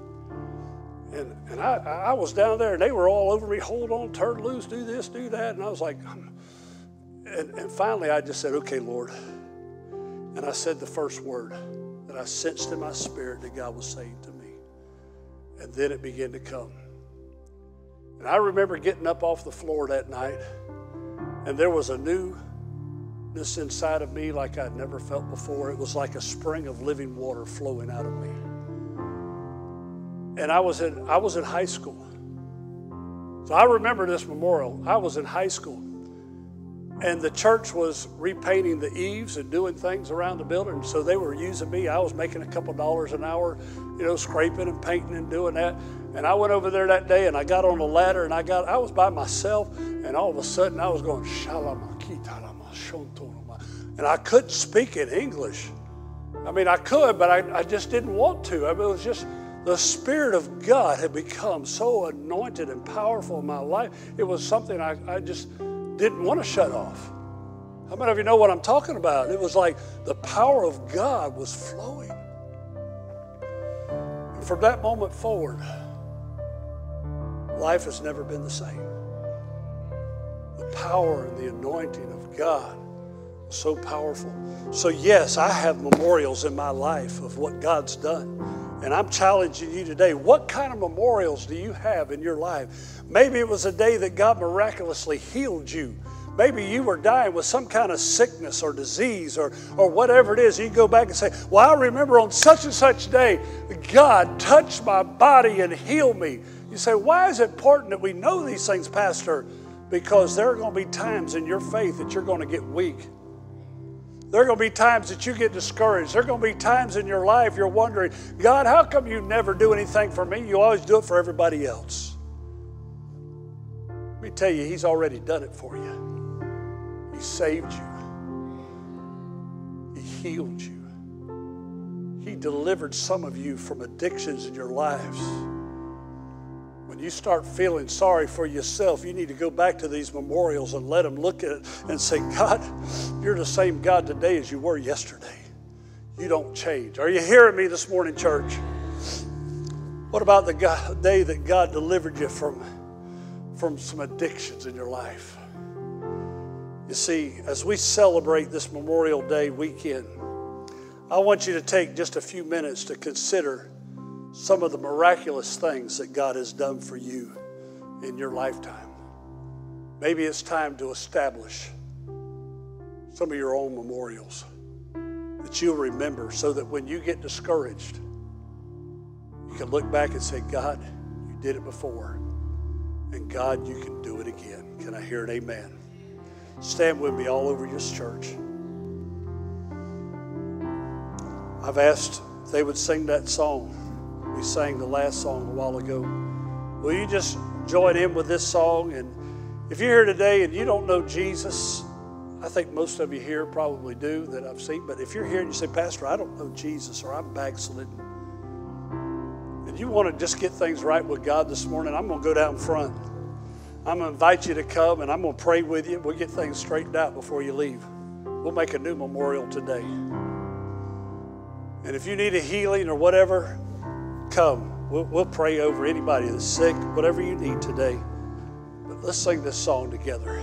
And, and I, I was down there, and they were all over me, hold on, turn loose, do this, do that. And I was like, hmm. and, and finally I just said, okay, Lord. And I said the first word that I sensed in my spirit that God was saying to me. And then it began to come. And I remember getting up off the floor that night, and there was a newness inside of me like I'd never felt before. It was like a spring of living water flowing out of me. And I was in, I was in high school. So I remember this memorial. I was in high school. And the church was repainting the eaves and doing things around the building. So they were using me. I was making a couple dollars an hour, you know, scraping and painting and doing that. And I went over there that day and I got on the ladder and I got I was by myself and all of a sudden I was going and I couldn't speak in English. I mean I could, but I, I just didn't want to. I mean, it was just the Spirit of God had become so anointed and powerful in my life. It was something I, I just didn't want to shut off. How many of you know what I'm talking about? It was like the power of God was flowing. And from that moment forward, life has never been the same. The power and the anointing of God was so powerful. So, yes, I have memorials in my life of what God's done. And I'm challenging you today what kind of memorials do you have in your life? Maybe it was a day that God miraculously healed you. Maybe you were dying with some kind of sickness or disease or, or whatever it is. You go back and say, Well, I remember on such and such day, God touched my body and healed me. You say, Why is it important that we know these things, Pastor? Because there are going to be times in your faith that you're going to get weak. There are going to be times that you get discouraged. There are going to be times in your life you're wondering, God, how come you never do anything for me? You always do it for everybody else. Let me tell you, He's already done it for you. He saved you, He healed you, He delivered some of you from addictions in your lives. You start feeling sorry for yourself, you need to go back to these memorials and let them look at it and say, God, you're the same God today as you were yesterday. You don't change. Are you hearing me this morning, church? What about the God, day that God delivered you from, from some addictions in your life? You see, as we celebrate this Memorial Day weekend, I want you to take just a few minutes to consider some of the miraculous things that God has done for you in your lifetime. Maybe it's time to establish some of your own memorials that you'll remember so that when you get discouraged, you can look back and say, God, you did it before. And God, you can do it again. Can I hear an amen? Stand with me all over this church. I've asked they would sing that song. We sang the last song a while ago. Will you just join in with this song? And if you're here today and you don't know Jesus, I think most of you here probably do that I've seen. But if you're here and you say, Pastor, I don't know Jesus or I'm backslidden, and you want to just get things right with God this morning, I'm going to go down front. I'm going to invite you to come and I'm going to pray with you. We'll get things straightened out before you leave. We'll make a new memorial today. And if you need a healing or whatever, come. We'll, we'll pray over anybody that's sick, whatever you need today. But let's sing this song together.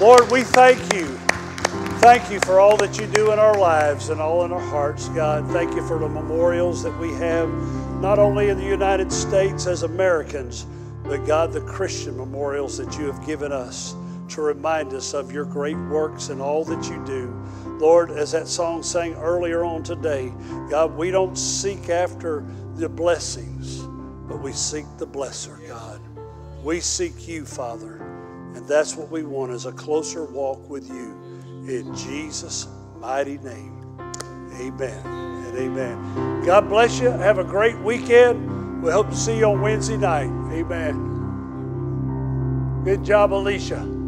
Lord, we thank you. Thank you for all that you do in our lives and all in our hearts, God. Thank you for the memorials that we have, not only in the United States as Americans, but God, the Christian memorials that you have given us to remind us of your great works and all that you do. Lord, as that song sang earlier on today, God, we don't seek after the blessings, but we seek the blesser, God. We seek you, Father and that's what we want is a closer walk with you. In Jesus' mighty name, amen and amen. God bless you. Have a great weekend. We hope to see you on Wednesday night. Amen. Good job, Alicia.